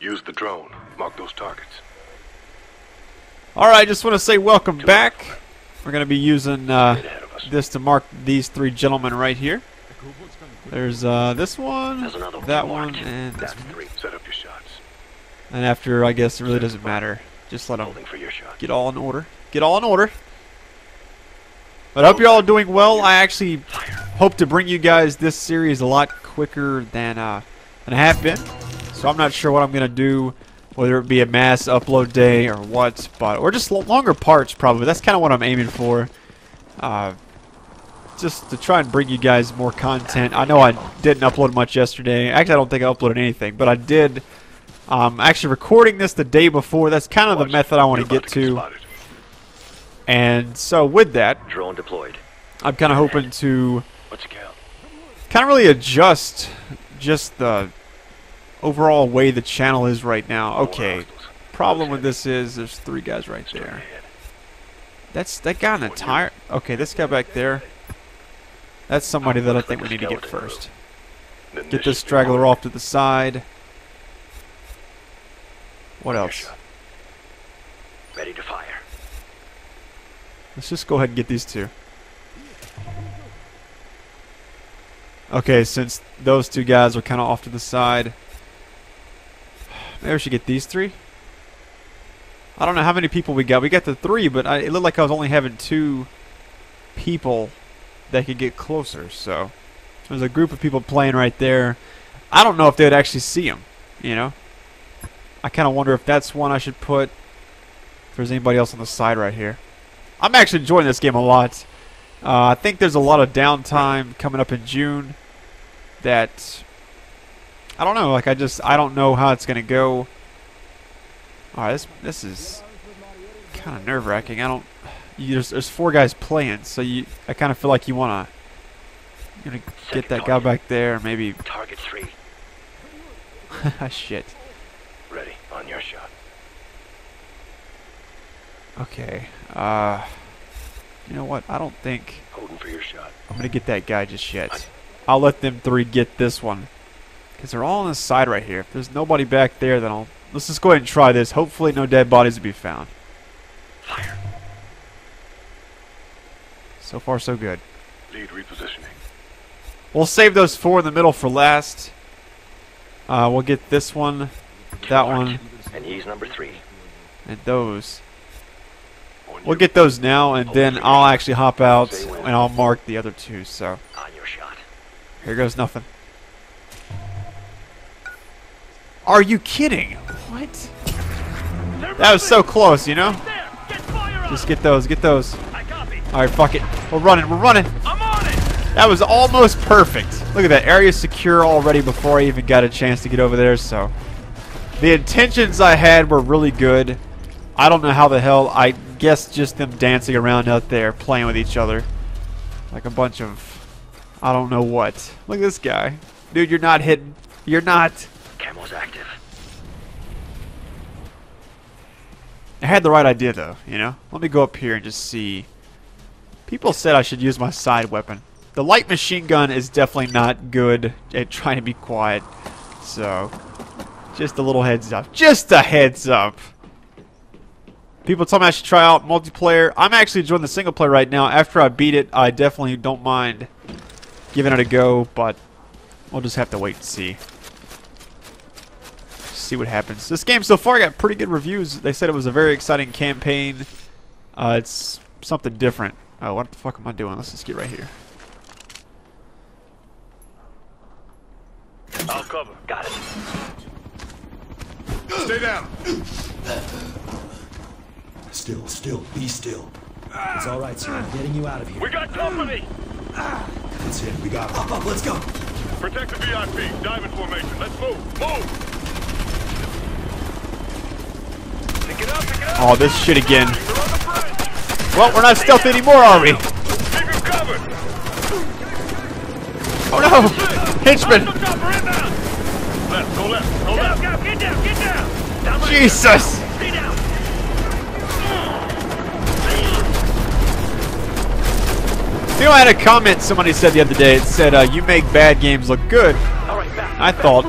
Use the drone. Mark those targets. All right, just want to say welcome back. We're going to be using uh, Right ahead of us. this to mark these three gentlemen right here. There's uh, this one, that one, and this That's one. Set up your shots. And after, I guess it really doesn't matter. Just let them for your shot. get all in order. Get all in order. But I hope you're all doing well. I actually hope to bring you guys this series a lot quicker than uh, than I have been. So I'm not sure what I'm gonna do, whether it be a mass upload day or what, but or just lo- longer parts probably. That's kind of what I'm aiming for. Uh, just to try and bring you guys more content. I know I didn't upload much yesterday. Actually, I don't think I uploaded anything, but I did. Um, actually recording this the day before. That's kind of the method I want to get to. And so with that, Drone deployed. I'm kind of hoping to What's your count? kind of really adjust just the overall way the channel is right now. Okay, problem with this is there's three guys right there. That's that guy on the tire. Okay, this guy back there. That's somebody that I think we need to get first. Get this straggler off to the side. What else? Ready to fire. Let's just go ahead and get these two. Okay, since those two guys are kind of off to the side, maybe we should get these three. I don't know how many people we got. We got the three, but I, it looked like I was only having two people that could get closer. So there's a group of people playing right there. I don't know if they'd actually see them. You know, I kind of wonder if that's one I should put. If there's anybody else on the side right here. I'm actually enjoying this game a lot. Uh, I think there's a lot of downtime coming up in June that I don't know. Like I just I don't know how it's gonna go. All right, this this is kind of nerve wracking. I don't. You, there's there's four guys playing, so you I kind of feel like you wanna you get that guy back there. Maybe Target three. shit. Ready. On your shot. Okay. Uh, you know what? I don't think. Holding for your shot. I'm gonna get that guy just yet. I'll let them three get this one. Because they're all on this side right here. If there's nobody back there, then I'll... Let's just go ahead and try this. Hopefully no dead bodies will be found. Fire. So far, so good. Lead repositioning. We'll save those four in the middle for last. Uh, we'll get this one, that one, And he's number three. and those. We'll get those now, and then I'll actually hop out, and I'll mark the other two. So, On your shot. here goes nothing. Are you kidding? What? That was so close, you know? Just get those, get those. Alright, fuck it. We're running, we're running. I'm on it! That was almost perfect. Look at that. Area secure already before I even got a chance to get over there, so. The intentions I had were really good. I don't know how the hell. I guess just them dancing around out there, playing with each other. Like a bunch of. I don't know what. Look at this guy. Dude, you're not hitting. You're not. I had the right idea though, you know? Let me go up here and just see. People said I should use my side weapon. The light machine gun is definitely not good at trying to be quiet. So, just a little heads up. Just a heads up. People told me I should try out multiplayer. I'm actually enjoying the single player right now. After I beat it, I definitely don't mind giving it a go, but we'll just have to wait and see see what happens. This game so far got pretty good reviews. They said it was a very exciting campaign. Uh, it's something different. Oh, what the fuck am I doing? Let's just get right here. I'll cover. Got it. Stay down. Still, still, be still. It's all right, sir. I'm getting you out of here. We got company! That's it. We got up, up. Let's go. Protect the VIP. Diamond formation. Let's move. Move! Pick it up, pick it up! Oh, this shit again. Well, we're not stealthy anymore, are we? Oh no! Henchman! Jesus! You know, I had a comment somebody said the other day. It said, uh, you make bad games look good. I thought-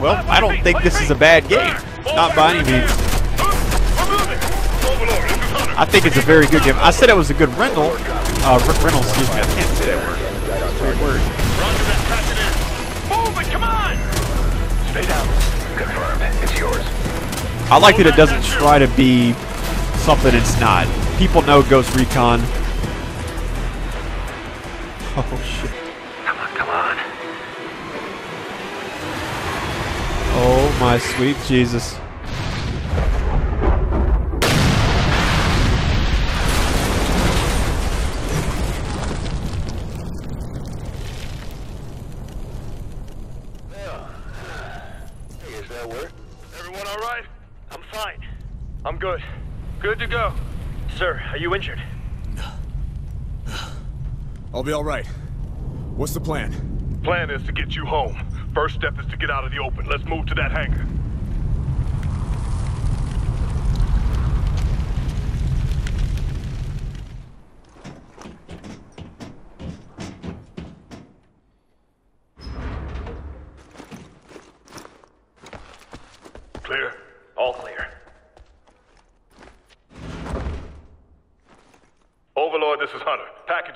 well, I don't think this is a bad game. Not by any means. We're moving. Overlord, this is Hunter. I think it's a very good game. I said it was a good rental. Uh, r- rental, excuse me. I can't say that word. It's a weird word. Roger that. Patch it in. Move it. Come on. Stay down. Confirmed. It's yours. I like that it doesn't try to be something it's not. People know Ghost Recon. Oh shit. Come on, come on. Oh my sweet Jesus. Everyone all right? I'm fine. I'm good. Good to go. Sir, are you injured? No. I'll be all right. What's the plan? Plan is to get you home. First step is to get out of the open. Let's move to that hangar.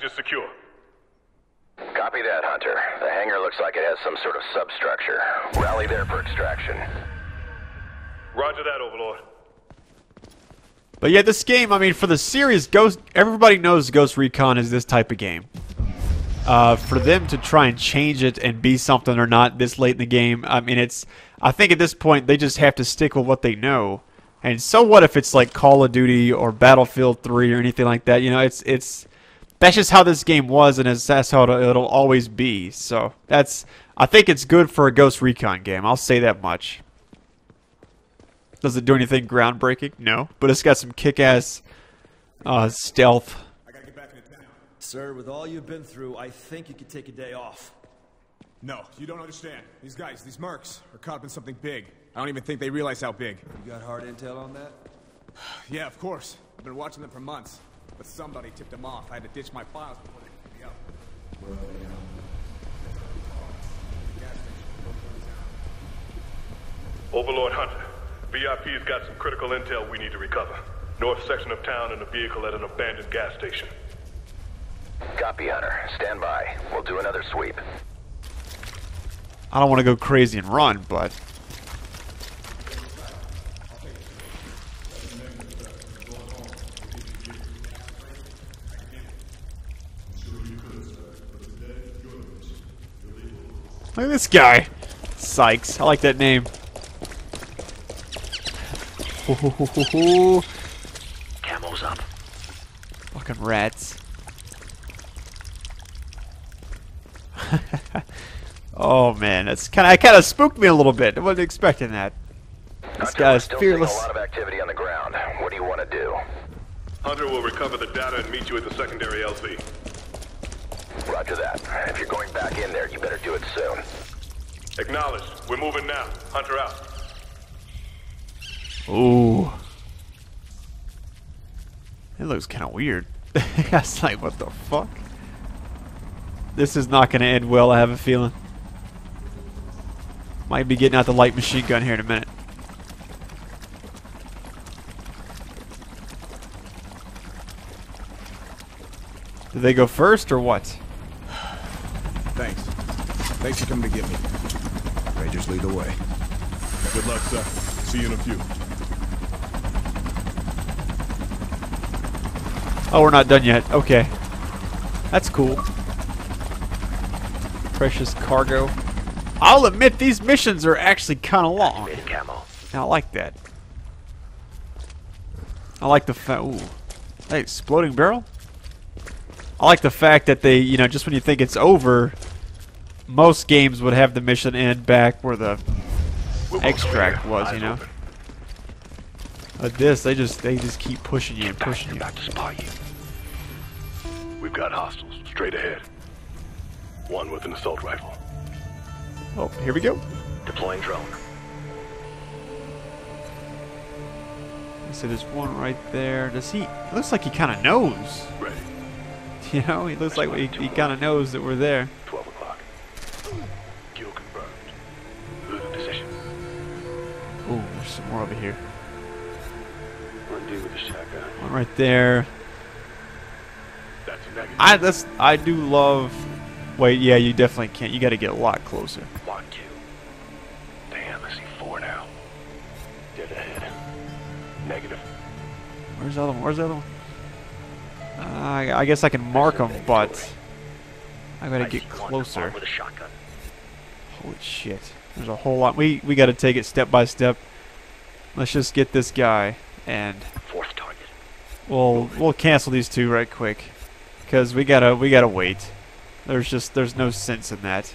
Package is secure. Copy that, Hunter. The hangar looks like it has some sort of substructure. Rally there for extraction. Roger that, Overlord. But yeah, this game, I mean, for the series, Ghost, everybody knows Ghost Recon is this type of game. Uh, for them to try and change it and be something or not this late in the game, I mean, it's. I think at this point they just have to stick with what they know. And so what if it's like Call of Duty or Battlefield 3 or anything like that? You know, it's it's that's just how this game was, and that's how it'll, it'll always be. So that's I think it's good for a Ghost Recon game. I'll say that much. Does it do anything groundbreaking? No, but it's got some kick-ass uh, stealth. I gotta get back into town. Sir, with all you've been through, I think you could take a day off. No, you don't understand. These guys, these mercs, are caught up in something big. I don't even think they realize how big. You got hard intel on that? Yeah, of course. I've been watching them for months. But somebody tipped them off. I had to ditch my files before they picked me up. Overlord Hunter, VIP's got some critical intel we need to recover. North section of town and a vehicle at an abandoned gas station. Copy, Hunter. Stand by. We'll do another sweep. I don't want to go crazy and run, but Look at this guy. Sykes. I like that name. Camo's up. Fucking rats. oh man, that's kind of kind of spooked me a little bit. I wasn't expecting that. This Hunter, guy is fearless. a lot of activity on the ground. What do you want to do? Hunter will recover the data and meet you at the secondary LZ. Roger that. If you're going back in there, you better do it soon. Acknowledged. We're moving now. Hunter out. Ooh. It looks kind of weird. That's like, what the fuck? This is not going to end well, I have a feeling. Might be getting out the light machine gun here in a minute. Did they go first or what? Thanks. Thanks for coming to get me. Rangers lead the way. Good luck, sir. See you in a few. Oh, we're not done yet. Okay. That's cool. Precious cargo. I'll admit these missions are actually kind of long. Activated. I like that. I like the fact. Ooh. Hey, exploding barrel? I like the fact that they, you know, just when you think it's over, most games would have the mission end back where the extract was, you know. But this, they just they just keep pushing you and pushing you. Back to spot you. We've got hostiles straight ahead. One with an assault rifle. Oh, here we go. Deploying drone. So there's one right there. Does he? It looks like he kind of knows. Ready. You know, he looks like he, he kind of knows that we're there. 12 There's some more over here. One dude with a shotgun. One right there. That's a negative. I that's I do love. Wait, yeah, you definitely can't. You got to get a lot closer. One, two. Damn, I see four now. Dead ahead. Negative. Where's the other one? Where's the other one? Uh, I, I guess I can mark them, but I gotta get closer. With a shotgun. Holy shit! There's a whole lot. We we got to take it step by step. Let's just get this guy, and Fourth target. we'll we'll cancel these two right quick, because we gotta we gotta wait. There's just there's no sense in that.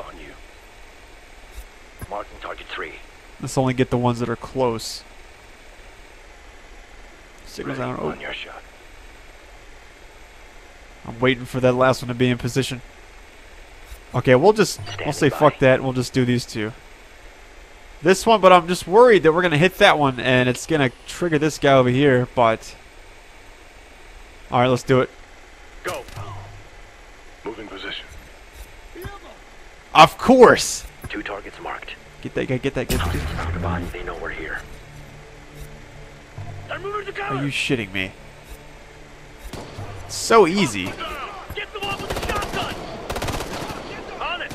On you. Marking target three. Let's only get the ones that are close. Signals out. Oh. on Oh, your shot. I'm waiting for that last one to be in position. Okay, we'll just we'll say by. fuck that. and We'll just do these two. This one, but I'm just worried that we're gonna hit that one and it's gonna trigger this guy over here. But all right, let's do it. Go. Moving position. Of course. Two targets marked. Get that guy. Get that guy. They know we're here. They're moving to cover. Are you shitting me? So easy. Get the one with the shotgun. On it.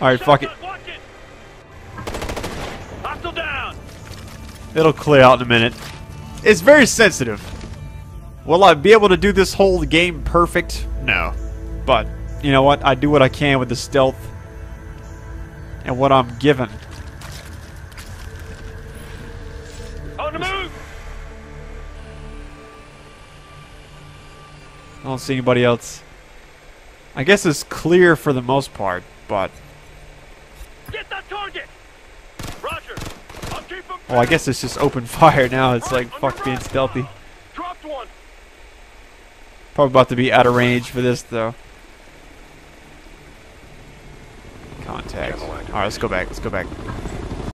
All right, fuck it. It'll clear out in a minute. It's very sensitive. Will I be able to do this whole game perfect? No. But, you know what? I do what I can with the stealth and what I'm given. On the move. I don't see anybody else. I guess it's clear for the most part, but... Get that target. Roger. I'll keep him. Well, I guess it's just open fire now. It's like, fuck being stealthy. Probably about to be out of range for this, though. Contact. Alright, let's go back. Let's go back.